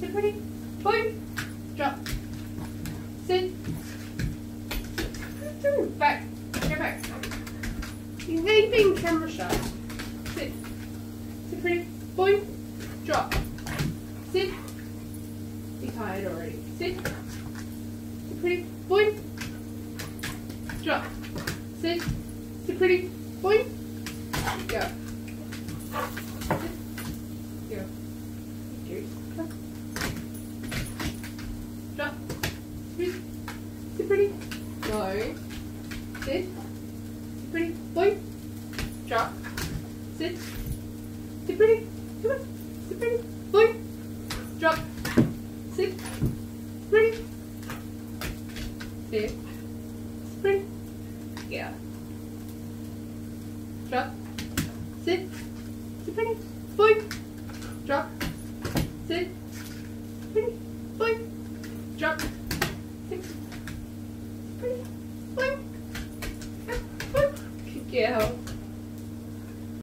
Sit pretty. Point. Drop. Sit. Back. Get back. You're being camera shy. Sit. Sit pretty. Point. Drop. Sit. Be tired already. Sit. Sit pretty. Point. Drop. Sit. Sit pretty. Point. Go. Sit. Go. Good. Drop. Sit. Sit pretty. Go. Sit. Pretty. Point. Drop. Sit. Sit pretty. Come on. Sit pretty. Point. Drop. Sit. Pretty. Sit. Pretty. Yeah. Drop. Sit. Sit pretty. Point. Drop. Sit. Pretty. Point. Drop. Sit. Girl.